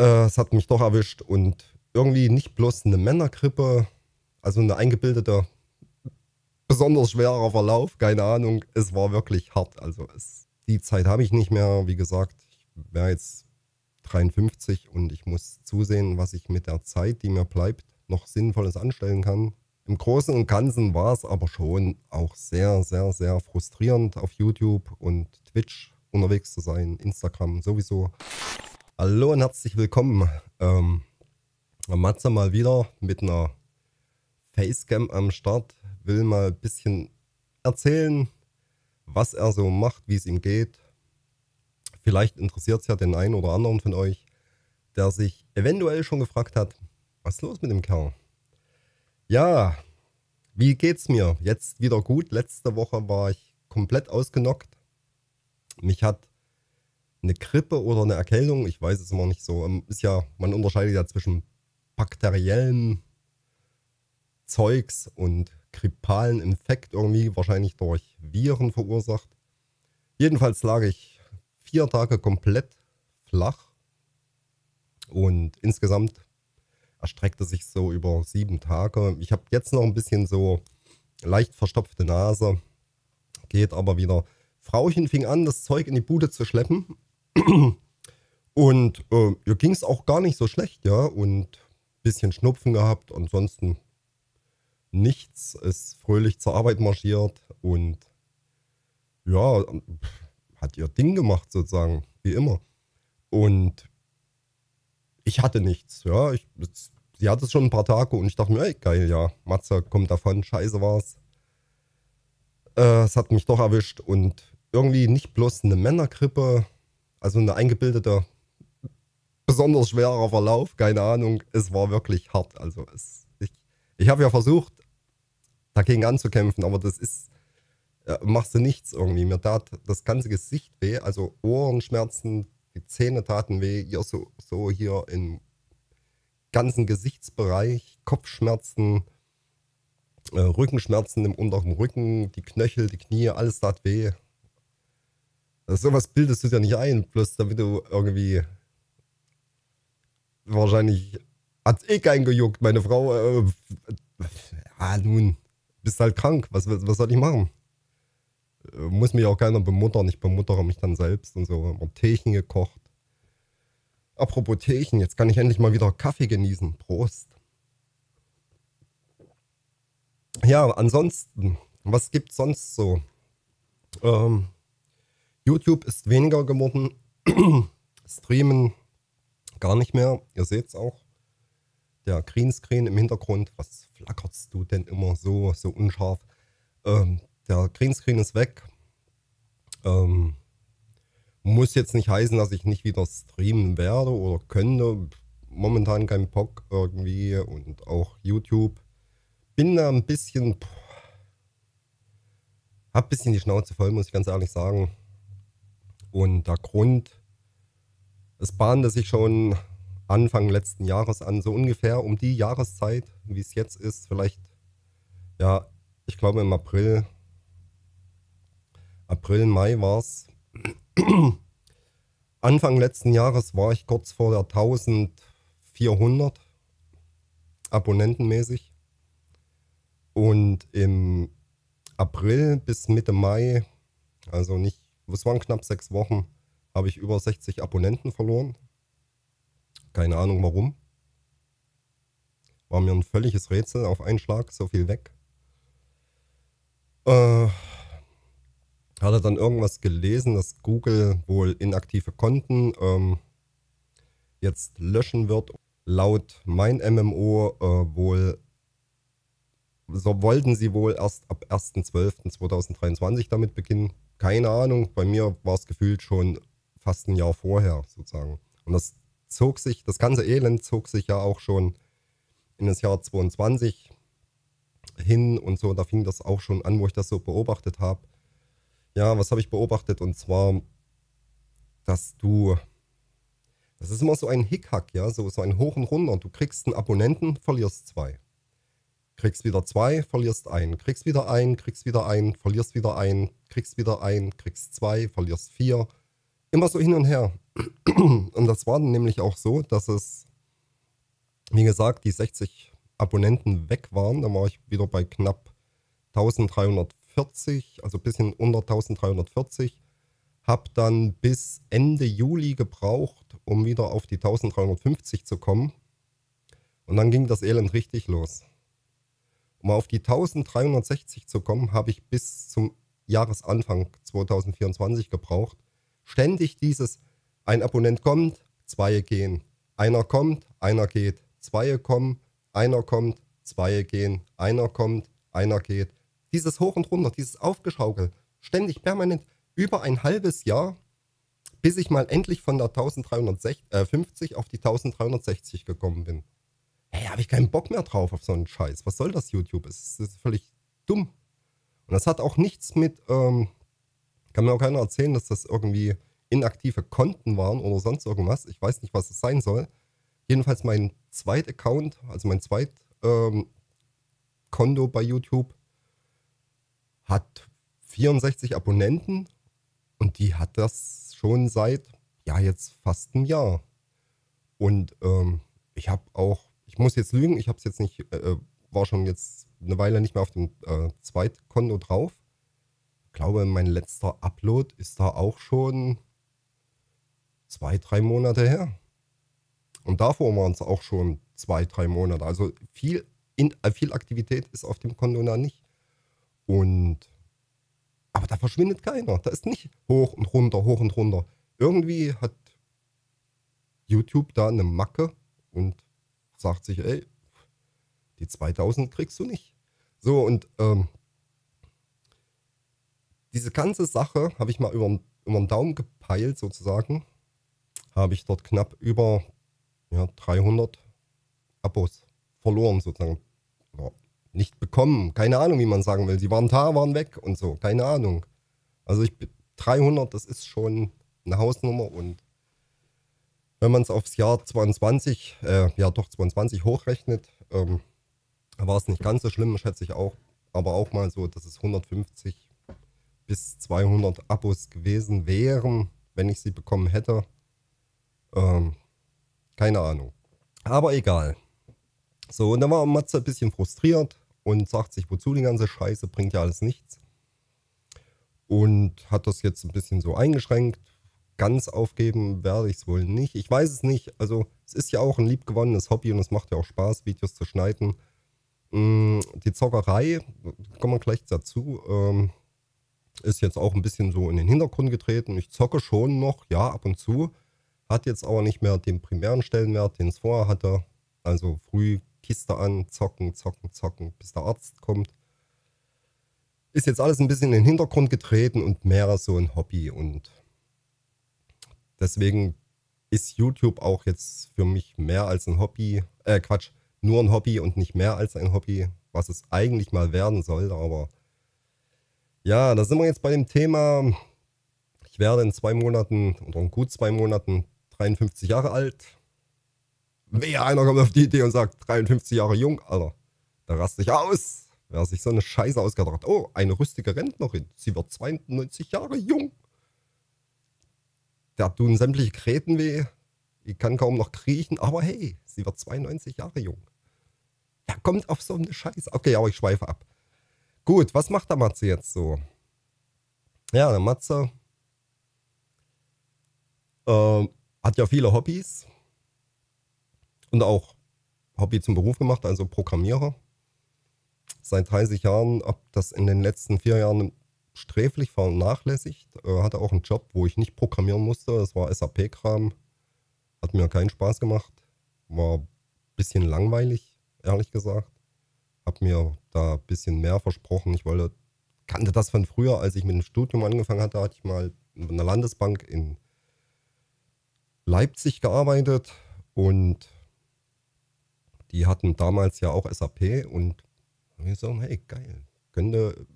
Äh, es hat mich doch erwischt und irgendwie nicht bloß eine Männergrippe, also eine eingebildete, besonders schwerer Verlauf, keine Ahnung. Es war wirklich hart. Also es, die Zeit habe ich nicht mehr. Wie gesagt, ich wäre jetzt 53 und ich muss zusehen, was ich mit der Zeit, die mir bleibt, noch Sinnvolles anstellen kann. Im Großen und Ganzen war es aber schon auch sehr, sehr, sehr frustrierend auf YouTube und Twitch unterwegs zu sein, Instagram sowieso. Hallo und herzlich willkommen. Ähm, Matze mal wieder mit einer Facecam am Start, will mal ein bisschen erzählen, was er so macht, wie es ihm geht. Vielleicht interessiert es ja den einen oder anderen von euch, der sich eventuell schon gefragt hat, was ist los mit dem Kerl? Ja, wie geht's mir? Jetzt wieder gut. Letzte Woche war ich komplett ausgenockt. Mich hat eine Grippe oder eine Erkältung, ich weiß es immer nicht so, ähm, ist ja, man unterscheidet ja zwischen bakteriellem Zeugs und grippalen Infekt irgendwie, wahrscheinlich durch Viren verursacht. Jedenfalls lag ich vier Tage komplett flach und insgesamt erstreckte sich so über sieben Tage. Ich habe jetzt noch ein bisschen so leicht verstopfte Nase, geht aber wieder. Frauchen fing an, das Zeug in die Bude zu schleppen. Und äh, ihr ging es auch gar nicht so schlecht, ja. Und ein bisschen Schnupfen gehabt, ansonsten nichts. Ist fröhlich zur Arbeit marschiert und ja, hat ihr Ding gemacht sozusagen, wie immer. Und ich hatte nichts. Ja, ich, sie hatte es schon ein paar Tage und ich dachte mir, ey, geil, ja, Matze kommt davon, scheiße war's. Äh, es hat mich doch erwischt und irgendwie nicht bloß eine Männergrippe, also eine eingebildete, besonders schwerer Verlauf, keine Ahnung. Es war wirklich hart. Also es, ich, ich habe ja versucht, dagegen anzukämpfen, aber das ist, äh, machst du nichts irgendwie. Mir tat das ganze Gesicht weh, also Ohrenschmerzen, die Zähne taten weh, hier so, so hier im ganzen Gesichtsbereich, Kopfschmerzen, äh, Rückenschmerzen im unteren Rücken, die Knöchel, die Knie, alles tat weh. Also sowas bildest du dir nicht ein, bloß damit du irgendwie wahrscheinlich hat eh keinen gejuckt. Meine Frau, äh, ja nun, bist halt krank, was, was soll ich machen? muss mich auch keiner bemuttern. Ich bemuttere mich dann selbst und so. Immer Teechen gekocht. Apropos Teechen, jetzt kann ich endlich mal wieder Kaffee genießen. Prost. Ja, ansonsten, was gibt's sonst so? Ähm, YouTube ist weniger geworden. Streamen gar nicht mehr. Ihr seht es auch. Der Greenscreen im Hintergrund. Was flackerst du denn immer so, so unscharf? Ähm, der Greenscreen ist weg. Ähm, muss jetzt nicht heißen, dass ich nicht wieder streamen werde oder könnte. Momentan kein Bock irgendwie und auch YouTube. Bin da ein bisschen. Hab ein bisschen die Schnauze voll, muss ich ganz ehrlich sagen. Und der Grund, es bahnte sich schon Anfang letzten Jahres an, so ungefähr um die Jahreszeit, wie es jetzt ist, vielleicht, ja, ich glaube im April April, Mai war es. Anfang letzten Jahres war ich kurz vor der 1400 abonnentenmäßig. Und im April bis Mitte Mai, also nicht, es waren knapp sechs Wochen, habe ich über 60 Abonnenten verloren. Keine Ahnung warum. War mir ein völliges Rätsel auf einen Schlag, so viel weg. Äh, hatte dann irgendwas gelesen, dass Google wohl inaktive Konten ähm, jetzt löschen wird. Laut mein MMO äh, wohl so wollten sie wohl erst ab 1.12.2023 damit beginnen. Keine Ahnung, bei mir war es gefühlt schon fast ein Jahr vorher sozusagen. Und das zog sich, das ganze Elend zog sich ja auch schon in das Jahr 22 hin und so. Da fing das auch schon an, wo ich das so beobachtet habe. Ja, was habe ich beobachtet? Und zwar, dass du. Das ist immer so ein Hickhack, ja, so, so ein Hoch und Runter. Du kriegst einen Abonnenten, verlierst zwei. Kriegst wieder zwei, verlierst einen. Kriegst wieder einen, kriegst wieder einen, verlierst wieder einen, kriegst wieder einen, kriegst zwei, verlierst vier. immer so hin und her. Und das war nämlich auch so, dass es, wie gesagt, die 60 Abonnenten weg waren. Da war ich wieder bei knapp 1340, also ein bisschen unter 1340. Hab dann bis Ende Juli gebraucht, um wieder auf die 1350 zu kommen. Und dann ging das Elend richtig los. Um auf die 1360 zu kommen, habe ich bis zum Jahresanfang 2024 gebraucht. Ständig dieses, ein Abonnent kommt, zwei gehen. Einer kommt, einer geht. Zwei kommen, einer kommt, zwei gehen. Einer kommt, einer geht. Dieses Hoch und Runter, dieses Aufgeschaukel, ständig, permanent, über ein halbes Jahr, bis ich mal endlich von der 1350 auf die 1360 gekommen bin. Hey, habe ich keinen Bock mehr drauf auf so einen Scheiß. Was soll das YouTube? Es ist völlig dumm. Und das hat auch nichts mit, ähm, kann mir auch keiner erzählen, dass das irgendwie inaktive Konten waren oder sonst irgendwas. Ich weiß nicht, was es sein soll. Jedenfalls mein zweiter Account, also mein zweit ähm, bei YouTube, hat 64 Abonnenten und die hat das schon seit, ja, jetzt fast ein Jahr. Und ähm, ich habe auch, ich muss jetzt lügen, ich habe es jetzt nicht, äh, äh, war schon jetzt eine Weile nicht mehr auf dem äh, Zweitkonto drauf. Ich glaube, mein letzter Upload ist da auch schon zwei, drei Monate her. Und davor waren es auch schon zwei, drei Monate. Also viel, in, äh, viel Aktivität ist auf dem Konto da nicht. Und aber da verschwindet keiner. Da ist nicht hoch und runter, hoch und runter. Irgendwie hat YouTube da eine Macke und sagt sich, ey, die 2000 kriegst du nicht. So, und ähm, diese ganze Sache habe ich mal über, den Daumen gepeilt, sozusagen. Habe ich dort knapp über ja, 300 Abos verloren, sozusagen. Oder nicht bekommen. Keine Ahnung, wie man sagen will. Sie waren da, waren weg und so. Keine Ahnung. Also ich 300, das ist schon eine Hausnummer und wenn man es aufs Jahr 22, äh, ja doch 22 hochrechnet, ähm, war es nicht ganz so schlimm, schätze ich auch. Aber auch mal so, dass es 150 bis 200 Abos gewesen wären, wenn ich sie bekommen hätte. Ähm, keine Ahnung. Aber egal. So, und dann war Matze ein bisschen frustriert und sagt sich, wozu die ganze Scheiße, bringt ja alles nichts. Und hat das jetzt ein bisschen so eingeschränkt. Ganz aufgeben werde ich es wohl nicht. Ich weiß es nicht. Also, es ist ja auch ein liebgewonnenes Hobby und es macht ja auch Spaß, Videos zu schneiden. Mm, die Zockerei, kommen wir gleich dazu, ähm, ist jetzt auch ein bisschen so in den Hintergrund getreten. Ich zocke schon noch, ja, ab und zu. Hat jetzt aber nicht mehr den primären Stellenwert, den es vorher hatte. Also früh Kiste an, zocken, zocken, zocken, bis der Arzt kommt. Ist jetzt alles ein bisschen in den Hintergrund getreten und mehr so ein Hobby. Und deswegen ist YouTube auch jetzt für mich mehr als ein Hobby. Äh, Quatsch, nur ein Hobby und nicht mehr als ein Hobby, was es eigentlich mal werden soll. Aber ja, da sind wir jetzt bei dem Thema. Ich werde in zwei Monaten oder in gut zwei Monaten 53 Jahre alt. Wehe, einer kommt auf die Idee und sagt 53 Jahre jung, Alter. Da raste ich aus. Wer sich so eine Scheiße ausgedacht Oh, eine rüstige Rentnerin. Sie wird 92 Jahre jung. Der tun sämtliche Gräten weh. Die kann kaum noch kriechen, aber hey, sie wird 92 Jahre jung. Ja, kommt auf so eine Scheiße. Okay, aber ich schweife ab. Gut, was macht der Matze jetzt so? Ja, der Matze äh, hat ja viele Hobbys und auch Hobby zum Beruf gemacht, also Programmierer. Seit 30 Jahren, ab das in den letzten vier Jahren sträflich vernachlässigt. Hatte auch einen Job, wo ich nicht programmieren musste. Das war SAP-Kram. Hat mir keinen Spaß gemacht. War ein bisschen langweilig, ehrlich gesagt. Hab mir da ein bisschen mehr versprochen. Ich wollte, kannte das von früher, als ich mit dem Studium angefangen hatte, hatte ich mal in einer Landesbank in Leipzig gearbeitet und die hatten damals ja auch SAP und wir sagen, hey, geil, könnte,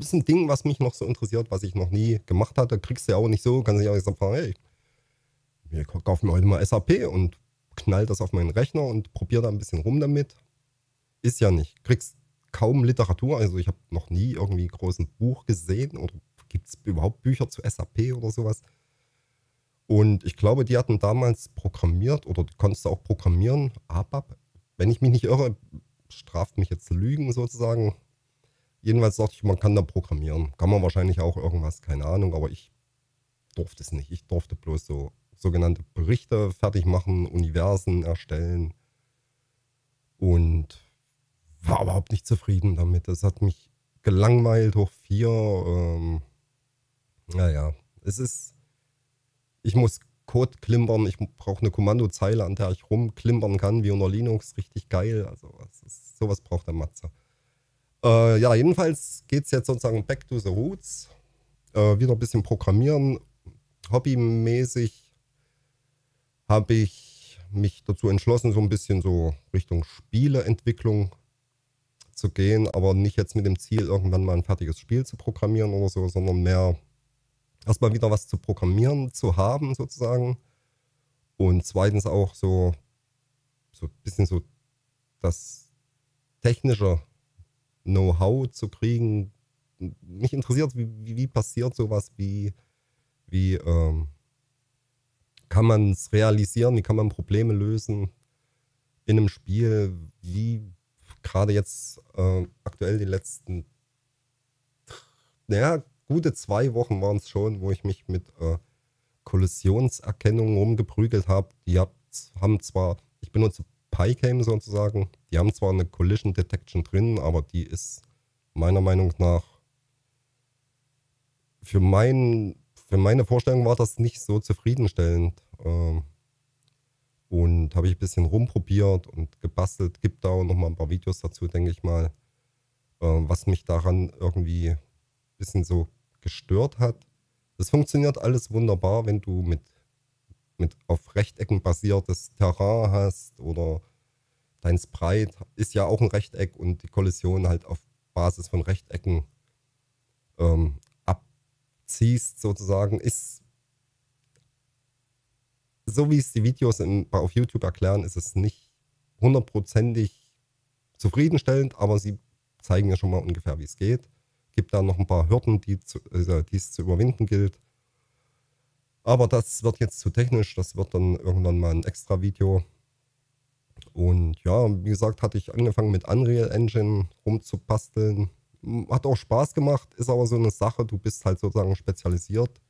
ist ein Ding, was mich noch so interessiert, was ich noch nie gemacht hatte, kriegst du ja auch nicht so, kannst du ja auch sagen, hey, wir kaufen heute mal SAP und knall das auf meinen Rechner und probiere da ein bisschen rum damit. Ist ja nicht. Kriegst kaum Literatur, also ich habe noch nie irgendwie groß ein Buch gesehen oder gibt es überhaupt Bücher zu SAP oder sowas. Und ich glaube, die hatten damals programmiert oder konntest du auch programmieren, ABAP. Wenn ich mich nicht irre, straft mich jetzt Lügen sozusagen. Jedenfalls dachte ich, man kann da programmieren. Kann man wahrscheinlich auch irgendwas, keine Ahnung, aber ich durfte es nicht. Ich durfte bloß so sogenannte Berichte fertig machen, Universen erstellen und war überhaupt nicht zufrieden damit. Das hat mich gelangweilt hoch vier. Ähm, naja, es ist, ich muss Code klimpern, ich brauche eine Kommandozeile, an der ich rumklimpern kann, wie unter Linux, richtig geil. Also ist, sowas braucht der Matze. Äh, ja, jedenfalls geht es jetzt sozusagen back to the roots. Äh, wieder ein bisschen programmieren. Hobbymäßig habe ich mich dazu entschlossen, so ein bisschen so Richtung Spieleentwicklung zu gehen, aber nicht jetzt mit dem Ziel, irgendwann mal ein fertiges Spiel zu programmieren oder so, sondern mehr erstmal wieder was zu programmieren zu haben, sozusagen. Und zweitens auch so, so ein bisschen so das technische Know-how zu kriegen. Mich interessiert, wie, wie passiert sowas, wie, wie ähm, kann man es realisieren, wie kann man Probleme lösen in einem Spiel, wie gerade jetzt äh, aktuell die letzten, naja, gute zwei Wochen waren es schon, wo ich mich mit äh, Kollisionserkennung rumgeprügelt habe. Die haben zwar, ich benutze PyCam sozusagen. Die haben zwar eine Collision Detection drin, aber die ist meiner Meinung nach für, mein, für meine Vorstellung war das nicht so zufriedenstellend. Ähm, und habe ich ein bisschen rumprobiert und gebastelt. Gibt da auch noch mal ein paar Videos dazu, denke ich mal, ähm, was mich daran irgendwie ein bisschen so gestört hat. Das funktioniert alles wunderbar, wenn du mit mit auf Rechtecken basiertes Terrain hast oder dein Sprite ist ja auch ein Rechteck und die Kollision halt auf Basis von Rechtecken ähm, abziehst sozusagen, ist so wie es die Videos in, auf YouTube erklären, ist es nicht hundertprozentig zufriedenstellend, aber sie zeigen ja schon mal ungefähr, wie es geht. Gibt da noch ein paar Hürden, die, die es zu überwinden gilt. Aber das wird jetzt zu technisch, das wird dann irgendwann mal ein extra Video. Und ja, wie gesagt, hatte ich angefangen mit Unreal Engine rumzubasteln. Hat auch Spaß gemacht, ist aber so eine Sache, du bist halt sozusagen spezialisiert.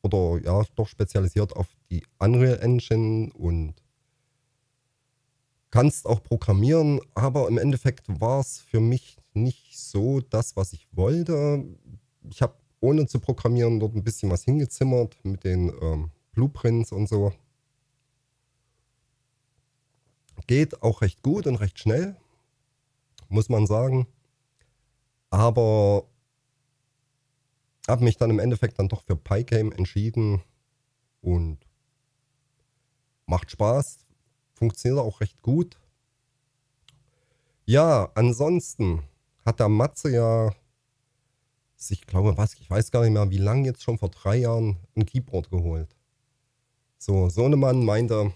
Oder ja, doch spezialisiert auf die Unreal Engine und kannst auch programmieren, aber im Endeffekt war es für mich nicht so das, was ich wollte. Ich habe ohne zu programmieren dort ein bisschen was hingezimmert mit den ähm, Blueprints und so. Geht auch recht gut und recht schnell, muss man sagen. Aber habe mich dann im Endeffekt dann doch für PyGame entschieden und macht Spaß, funktioniert auch recht gut. Ja, ansonsten hat der Matze ja ich glaube, was, ich weiß gar nicht mehr, wie lange jetzt schon vor drei Jahren ein Keyboard geholt. So, Sohnemann meinte,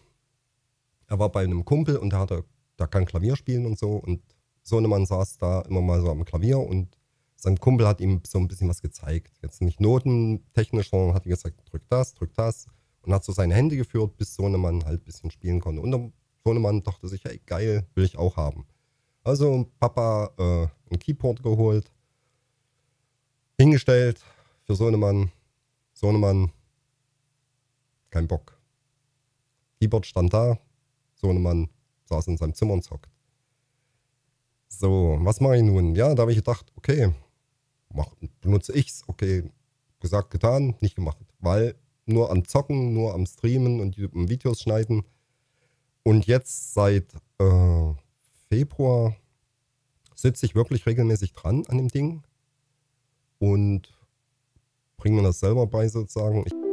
er war bei einem Kumpel und der hatte, der kann Klavier spielen und so. Und Sohnemann saß da immer mal so am Klavier und sein Kumpel hat ihm so ein bisschen was gezeigt. Jetzt nicht notentechnisch, sondern hat ihm gesagt, drück das, drück das. Und hat so seine Hände geführt, bis Sohnemann halt ein bisschen spielen konnte. Und Sohnemann dachte sich, hey, geil, will ich auch haben. Also Papa äh, ein Keyboard geholt hingestellt für Sohnemann. Sohnemann, kein Bock. Keyboard stand da, Sohnemann saß in seinem Zimmer und zockt. So, was mache ich nun? Ja, da habe ich gedacht, okay, mach, benutze ich's, okay, gesagt, getan, nicht gemacht. Weil nur am Zocken, nur am Streamen und Videos schneiden. Und jetzt seit äh, Februar sitze ich wirklich regelmäßig dran an dem Ding und bringen mir das selber bei sozusagen. Ich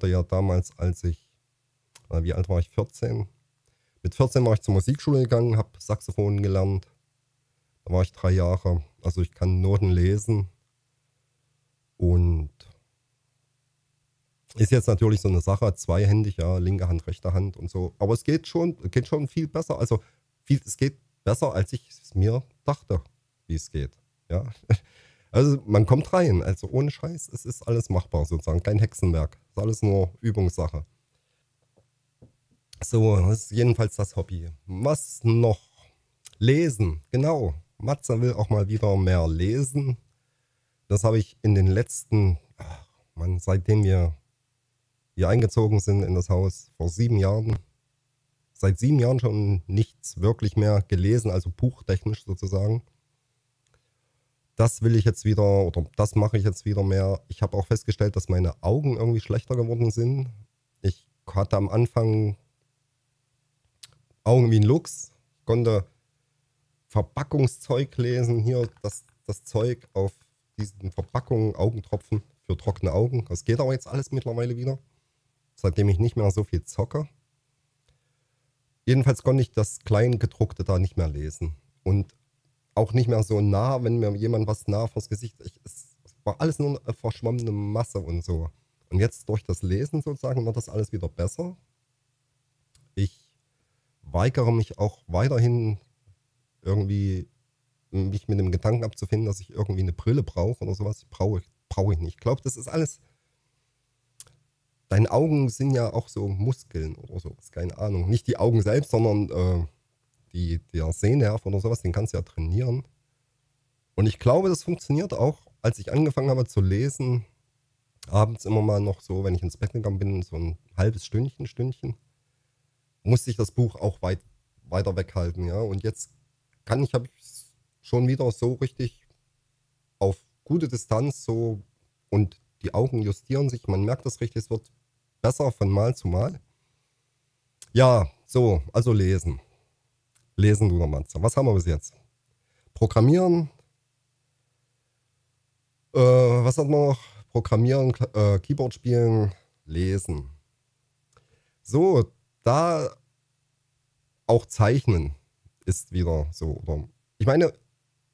hatte ja damals, als ich wie alt war ich? 14. Mit 14 war ich zur Musikschule gegangen, habe Saxophon gelernt. Da war ich drei Jahre. Also ich kann Noten lesen. Und ist jetzt natürlich so eine Sache, zweihändig, ja, linke Hand, rechte Hand und so. Aber es geht schon, geht schon viel besser. Also viel, es geht besser, als ich es mir dachte, wie es geht. Ja. Also man kommt rein, also ohne Scheiß, es ist alles machbar sozusagen, kein Hexenwerk. Es ist alles nur Übungssache. So, das ist jedenfalls das Hobby. Was noch? Lesen, genau. Matze will auch mal wieder mehr lesen. Das habe ich in den letzten, ach man, seitdem wir hier eingezogen sind in das Haus, vor sieben Jahren, seit sieben Jahren schon nichts wirklich mehr gelesen, also buchtechnisch sozusagen. Das will ich jetzt wieder, oder das mache ich jetzt wieder mehr. Ich habe auch festgestellt, dass meine Augen irgendwie schlechter geworden sind. Ich hatte am Anfang Augen wie ein Luchs, konnte Verpackungszeug lesen. Hier das, das Zeug auf diesen Verpackungen, Augentropfen für trockene Augen. Das geht aber jetzt alles mittlerweile wieder, seitdem ich nicht mehr so viel zocke. Jedenfalls konnte ich das Kleingedruckte da nicht mehr lesen. Und auch nicht mehr so nah, wenn mir jemand was nah vors Gesicht. Ich, es, war alles nur eine verschwommene Masse und so. Und jetzt durch das Lesen sozusagen wird das alles wieder besser. Ich weigere mich auch weiterhin irgendwie mich mit dem Gedanken abzufinden, dass ich irgendwie eine Brille brauche oder sowas. Brauche brauch ich nicht. Ich glaube, das ist alles. Deine Augen sind ja auch so Muskeln oder so. Keine Ahnung. Nicht die Augen selbst, sondern äh, die, der Sehnerv oder sowas, den kannst du ja trainieren. Und ich glaube, das funktioniert auch, als ich angefangen habe zu lesen, abends immer mal noch so, wenn ich ins Bett gegangen bin, so ein halbes Stündchen, Stündchen, musste ich das Buch auch weit, weiter weghalten, ja. Und jetzt kann ich, habe ich schon wieder so richtig auf gute Distanz so und die Augen justieren sich, man merkt das richtig, es wird besser von Mal zu Mal. Ja, so, also lesen. Lesen, du Matze. Was haben wir bis jetzt? Programmieren. Äh, was hat man noch? Programmieren, äh, Keyboard spielen, lesen. So, da auch zeichnen ist wieder so. Oder ich meine,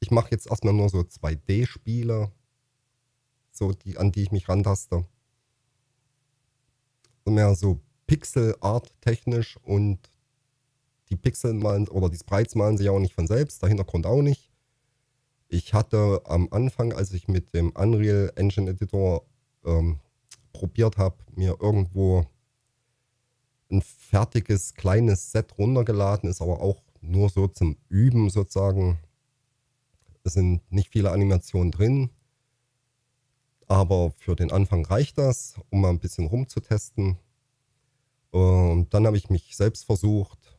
ich mache jetzt erstmal nur so 2D-Spiele, so die, an die ich mich rantaste. Mehr so Pixel-Art technisch und die Pixel malen oder die Sprites malen sich auch nicht von selbst, der Hintergrund auch nicht. Ich hatte am Anfang, als ich mit dem Unreal Engine Editor ähm, probiert habe, mir irgendwo ein fertiges kleines Set runtergeladen, ist aber auch nur so zum Üben sozusagen. Es sind nicht viele Animationen drin, aber für den Anfang reicht das, um mal ein bisschen rumzutesten. Und dann habe ich mich selbst versucht,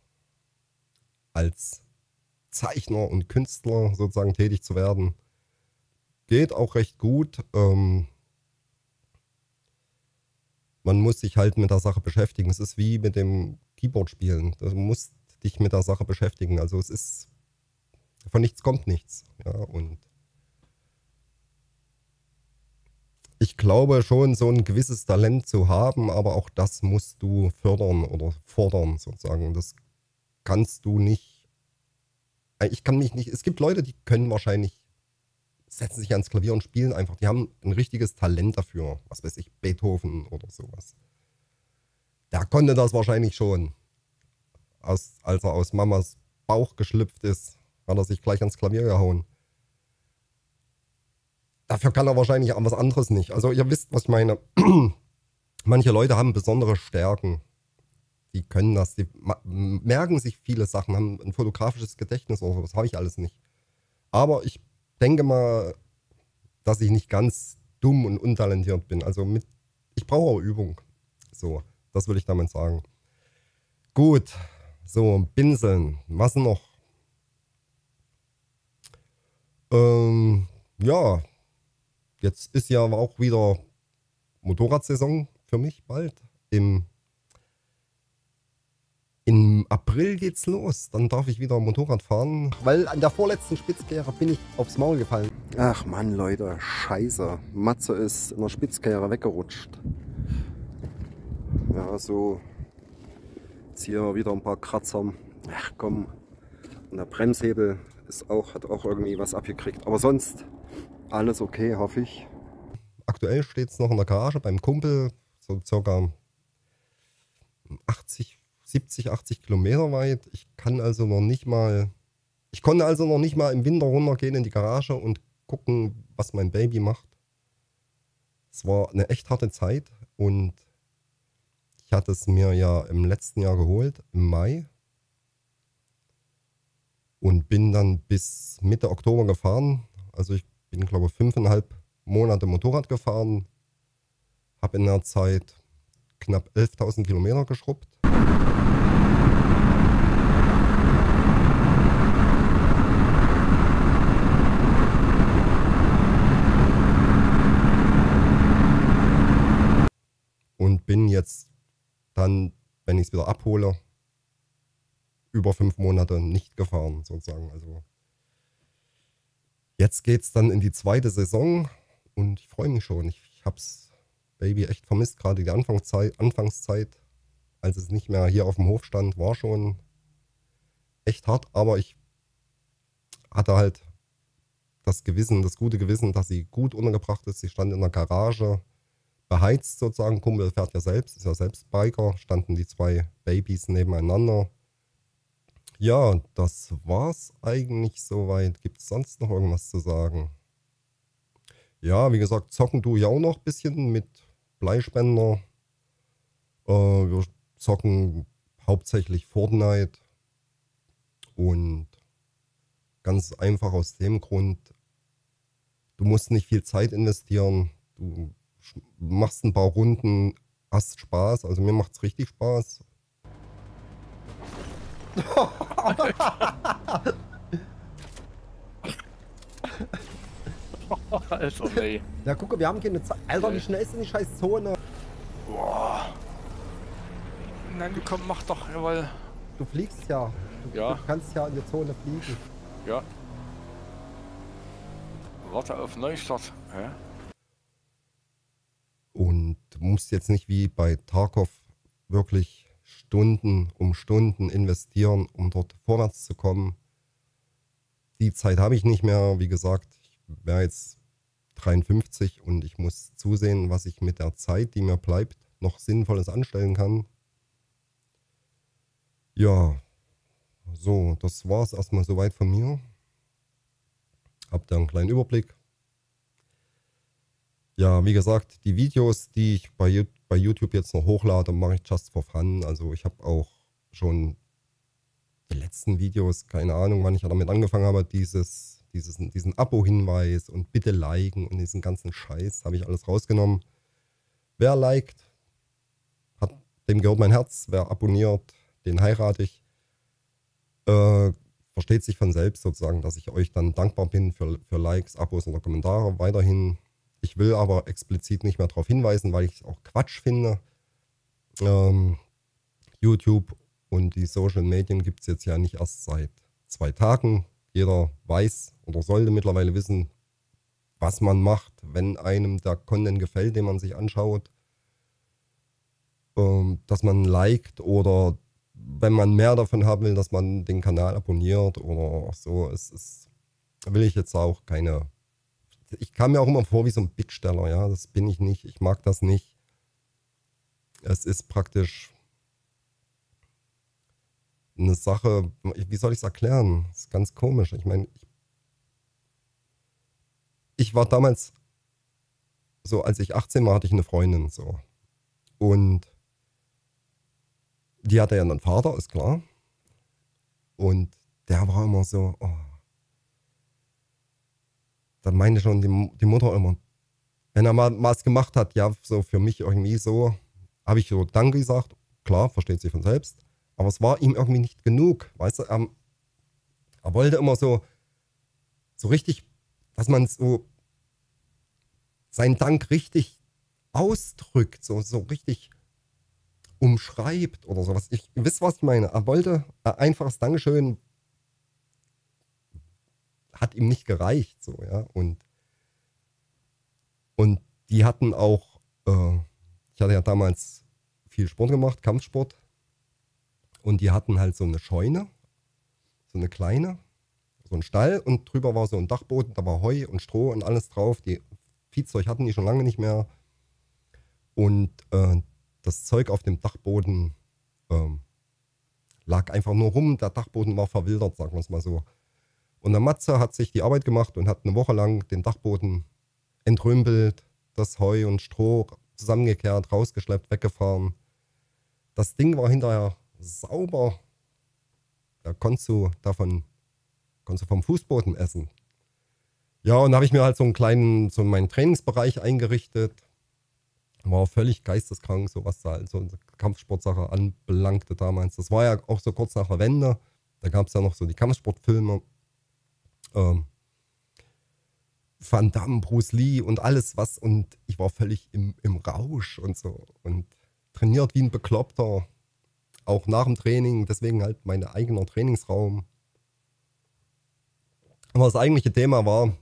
als Zeichner und Künstler sozusagen tätig zu werden. Geht auch recht gut. Ähm, man muss sich halt mit der Sache beschäftigen. Es ist wie mit dem Keyboard-Spielen. Du musst dich mit der Sache beschäftigen. Also es ist von nichts kommt nichts. Ja, und ich glaube schon, so ein gewisses Talent zu haben, aber auch das musst du fördern oder fordern sozusagen. Das kannst du nicht. Äh, ich kann mich nicht. Es gibt Leute, die können wahrscheinlich, setzen sich ans Klavier und spielen einfach. Die haben ein richtiges Talent dafür. Was weiß ich, Beethoven oder sowas. Der konnte das wahrscheinlich schon. Aus, als er aus Mamas Bauch geschlüpft ist, hat er sich gleich ans Klavier gehauen. Dafür kann er wahrscheinlich was anderes nicht. Also ihr wisst, was ich meine. Manche Leute haben besondere Stärken die können das, die merken sich viele Sachen, haben ein fotografisches Gedächtnis oder so, das habe ich alles nicht. Aber ich denke mal, dass ich nicht ganz dumm und untalentiert bin. Also mit, ich brauche auch Übung. So, das würde ich damit sagen. Gut, so, Binseln, was noch? Ähm, ja, jetzt ist ja auch wieder Motorradsaison für mich bald im im April geht's los. Dann darf ich wieder Motorrad fahren. Weil an der vorletzten Spitzkehre bin ich aufs Maul gefallen. Ach man, Leute, scheiße. Matze ist in der Spitzkehre weggerutscht. Ja, so. Jetzt hier wieder ein paar Kratzer. Ach komm. Und der Bremshebel ist auch, hat auch irgendwie was abgekriegt. Aber sonst alles okay, hoffe ich. Aktuell steht es noch in der Garage beim Kumpel, so circa 80, 70, 80 Kilometer weit. Ich kann also noch nicht mal, ich konnte also noch nicht mal im Winter runtergehen in die Garage und gucken, was mein Baby macht. Es war eine echt harte Zeit und ich hatte es mir ja im letzten Jahr geholt, im Mai. Und bin dann bis Mitte Oktober gefahren. Also ich bin, glaube ich, fünfeinhalb Monate Motorrad gefahren. Habe in der Zeit knapp 11.000 Kilometer geschrubbt. Und bin jetzt dann, wenn ich es wieder abhole, über fünf Monate nicht gefahren, sozusagen. Also jetzt geht es dann in die zweite Saison und ich freue mich schon. Ich, ich habe es Baby echt vermisst, gerade die Anfangszeit, Anfangszeit, als es nicht mehr hier auf dem Hof stand, war schon echt hart, aber ich hatte halt das Gewissen, das gute Gewissen, dass sie gut untergebracht ist. Sie stand in der Garage, beheizt sozusagen. Kumpel fährt ja selbst, ist ja selbst Biker. Standen die zwei Babys nebeneinander. Ja, das war's eigentlich soweit. Gibt es sonst noch irgendwas zu sagen? Ja, wie gesagt, zocken du ja auch noch ein bisschen mit Bleispender. Äh, wir zocken hauptsächlich Fortnite. Und ganz einfach aus dem Grund, du musst nicht viel Zeit investieren. Du machst ein paar Runden, hast Spaß. Also mir macht es richtig Spaß. Alter, nee. Ja, guck, wir haben keine Zeit. Alter, wie schnell ist denn die scheiß Zone? Boah. Nein, komm, mach doch, jawohl. Du fliegst ja. Du, Ja. du kannst ja in der Zone fliegen. Ja. Warte auf Neustart. Hä? Musst jetzt nicht wie bei Tarkov wirklich Stunden um Stunden investieren, um dort vorwärts zu kommen. Die Zeit habe ich nicht mehr. Wie gesagt, ich wäre jetzt 53 und ich muss zusehen, was ich mit der Zeit, die mir bleibt, noch Sinnvolles anstellen kann. Ja, so, das war es erstmal soweit von mir. Habt ihr einen kleinen Überblick. Ja, wie gesagt, die Videos, die ich bei, bei YouTube jetzt noch hochlade, mache ich just for fun. Also ich habe auch schon die letzten Videos, keine Ahnung, wann ich damit angefangen habe, dieses, dieses, diesen Abo-Hinweis und bitte liken und diesen ganzen Scheiß habe ich alles rausgenommen. Wer liked, hat, dem gehört mein Herz. Wer abonniert, den heirate ich. Äh, versteht sich von selbst sozusagen, dass ich euch dann dankbar bin für, für Likes, Abos oder Kommentare weiterhin. Ich will aber explizit nicht mehr darauf hinweisen, weil ich es auch Quatsch finde. Ähm, YouTube und die Social Medien gibt es jetzt ja nicht erst seit zwei Tagen. Jeder weiß oder sollte mittlerweile wissen, was man macht, wenn einem der Content gefällt, den man sich anschaut. Ähm, dass man liked oder wenn man mehr davon haben will, dass man den Kanal abonniert oder so. Es ist, will ich jetzt auch keine. Ich kam mir auch immer vor wie so ein Bittsteller, ja. Das bin ich nicht. Ich mag das nicht. Es ist praktisch eine Sache, wie soll ich es erklären? Das ist ganz komisch. Ich meine, ich, ich war damals, so als ich 18 war, hatte ich eine Freundin, so. Und die hatte ja einen Vater, ist klar. Und der war immer so, oh. Da meinte schon die, die Mutter immer, wenn er mal was gemacht hat, ja, so für mich irgendwie so, habe ich so Danke gesagt. Klar, versteht sich von selbst. Aber es war ihm irgendwie nicht genug. Weißt du, er, er wollte immer so, so richtig, dass man so seinen Dank richtig ausdrückt, so, so richtig umschreibt oder sowas. Ich ihr wisst, was ich meine. Er wollte ein einfaches Dankeschön, hat ihm nicht gereicht, so, ja. Und, und die hatten auch, äh, ich hatte ja damals viel Sport gemacht, Kampfsport. Und die hatten halt so eine Scheune, so eine kleine, so ein Stall und drüber war so ein Dachboden, da war Heu und Stroh und alles drauf. Die Viehzeug hatten die schon lange nicht mehr. Und äh, das Zeug auf dem Dachboden ähm, lag einfach nur rum. Der Dachboden war verwildert, sagen wir es mal so. Und der Matze hat sich die Arbeit gemacht und hat eine Woche lang den Dachboden entrümpelt, das Heu und Stroh zusammengekehrt, rausgeschleppt, weggefahren. Das Ding war hinterher sauber. Da konntest du davon, konntest du vom Fußboden essen. Ja, und da habe ich mir halt so einen kleinen, so meinen Trainingsbereich eingerichtet. War völlig geisteskrank, so was da halt so eine Kampfsportsache anbelangte damals. Das war ja auch so kurz nach der Wende. Da gab es ja noch so die Kampfsportfilme. Ähm, Van Damme, Bruce Lee und alles was. Und ich war völlig im, im Rausch und so. Und trainiert wie ein Bekloppter. Auch nach dem Training. Deswegen halt mein eigener Trainingsraum. Aber das eigentliche Thema war,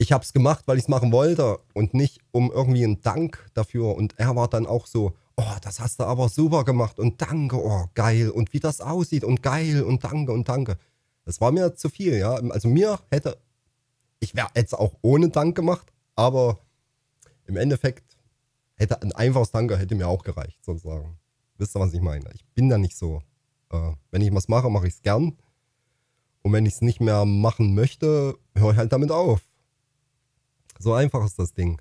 ich habe es gemacht, weil ich es machen wollte und nicht um irgendwie einen Dank dafür. Und er war dann auch so, oh, das hast du aber super gemacht und danke, oh, geil. Und wie das aussieht und geil und danke und danke. Das war mir zu viel, ja. Also mir hätte, ich wäre jetzt auch ohne Dank gemacht, aber im Endeffekt hätte ein einfaches Danke hätte mir auch gereicht, sozusagen. Wisst ihr, was ich meine? Ich bin da nicht so. Äh, wenn ich was mache, mache ich es gern. Und wenn ich es nicht mehr machen möchte, höre ich halt damit auf. So einfach ist das Ding.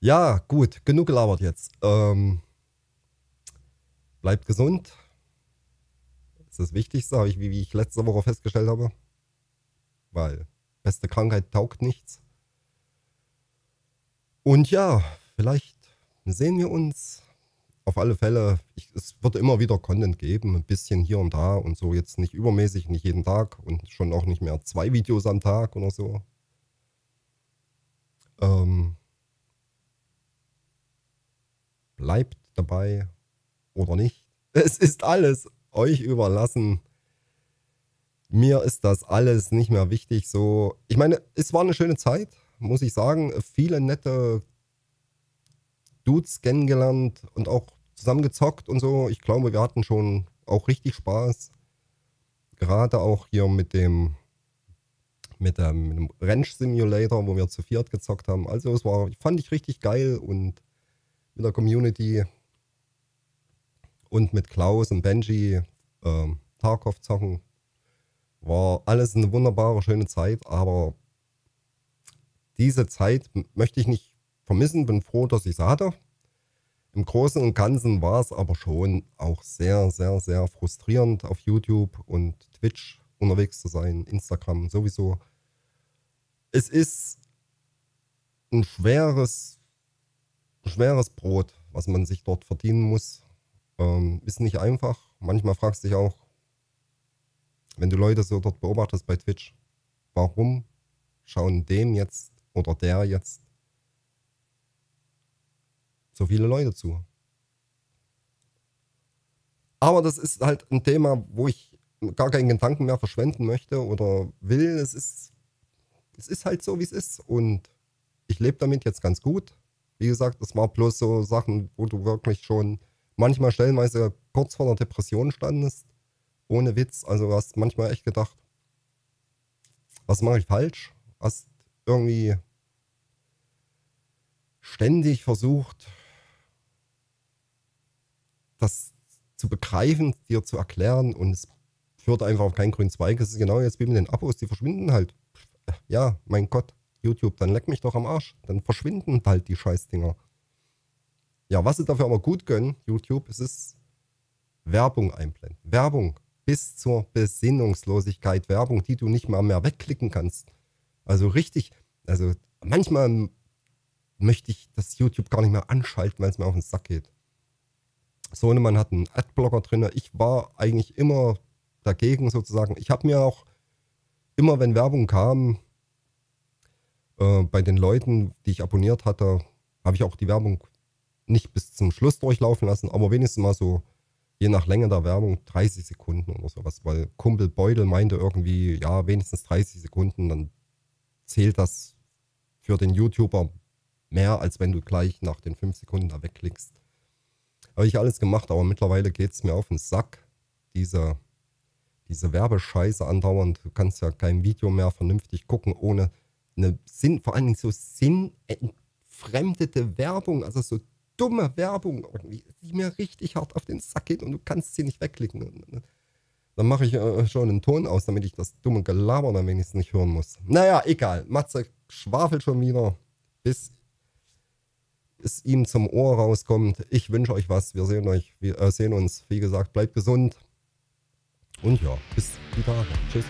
Ja, gut, genug gelabert jetzt. Ähm, bleibt gesund. Ist das Wichtigste, ich, wie, wie ich letzte Woche festgestellt habe. Weil beste Krankheit taugt nichts. Und ja, vielleicht sehen wir uns. Auf alle Fälle, ich, es wird immer wieder Content geben, ein bisschen hier und da und so jetzt nicht übermäßig, nicht jeden Tag und schon auch nicht mehr zwei Videos am Tag oder so. Ähm, bleibt dabei oder nicht. Es ist alles euch überlassen. Mir ist das alles nicht mehr wichtig. So, ich meine, es war eine schöne Zeit, muss ich sagen. Viele nette Dudes kennengelernt und auch zusammengezockt und so. Ich glaube, wir hatten schon auch richtig Spaß. Gerade auch hier mit dem mit, ähm, mit einem Ranch Simulator, wo wir zu viert gezockt haben. Also es war, fand ich richtig geil und mit der Community und mit Klaus und Benji ähm, Tarkov zocken. War alles eine wunderbare, schöne Zeit, aber diese Zeit möchte ich nicht vermissen, bin froh, dass ich sie hatte. Im Großen und Ganzen war es aber schon auch sehr, sehr, sehr frustrierend auf YouTube und Twitch unterwegs zu sein, Instagram sowieso. Es ist ein schweres, schweres Brot, was man sich dort verdienen muss. Ähm, ist nicht einfach. Manchmal fragst du dich auch, wenn du Leute so dort beobachtest bei Twitch, warum schauen dem jetzt oder der jetzt so viele Leute zu? Aber das ist halt ein Thema, wo ich gar keinen Gedanken mehr verschwenden möchte oder will. Es ist, es ist halt so, wie es ist. Und ich lebe damit jetzt ganz gut. Wie gesagt, es war bloß so Sachen, wo du wirklich schon manchmal stellenweise kurz vor der Depression standest. Ohne Witz. Also du hast manchmal echt gedacht, was mache ich falsch? Hast irgendwie ständig versucht, das zu begreifen, dir zu erklären und es führt einfach auf keinen grünen Zweig. Es ist genau jetzt wie mit den Abos, die verschwinden halt. Ja, mein Gott, YouTube, dann leck mich doch am Arsch. Dann verschwinden halt die Scheißdinger. Ja, was sie dafür aber gut gönnen, YouTube, es ist Werbung einblenden. Werbung bis zur Besinnungslosigkeit. Werbung, die du nicht mal mehr wegklicken kannst. Also richtig, also manchmal möchte ich das YouTube gar nicht mehr anschalten, weil es mir auf den Sack geht. Sohnemann hat einen Adblocker drin. Ich war eigentlich immer dagegen sozusagen. Ich habe mir auch immer, wenn Werbung kam, äh, bei den Leuten, die ich abonniert hatte, habe ich auch die Werbung nicht bis zum Schluss durchlaufen lassen, aber wenigstens mal so, je nach Länge der Werbung, 30 Sekunden oder sowas. Weil Kumpel Beutel meinte irgendwie, ja, wenigstens 30 Sekunden, dann zählt das für den YouTuber mehr, als wenn du gleich nach den 5 Sekunden da wegklickst. Habe ich alles gemacht, aber mittlerweile geht es mir auf den Sack, diese diese Werbescheiße andauernd. Du kannst ja kein Video mehr vernünftig gucken, ohne eine Sinn, vor allen Dingen so sinnentfremdete Werbung, also so dumme Werbung, irgendwie, die mir richtig hart auf den Sack geht und du kannst sie nicht wegklicken. Dann mache ich äh, schon einen Ton aus, damit ich das dumme Gelaber dann wenigstens nicht hören muss. Naja, egal. Matze schwafelt schon wieder, bis es ihm zum Ohr rauskommt. Ich wünsche euch was. Wir sehen euch, wir äh, sehen uns. Wie gesagt, bleibt gesund. Und ja, bis die Tage. Tschüss.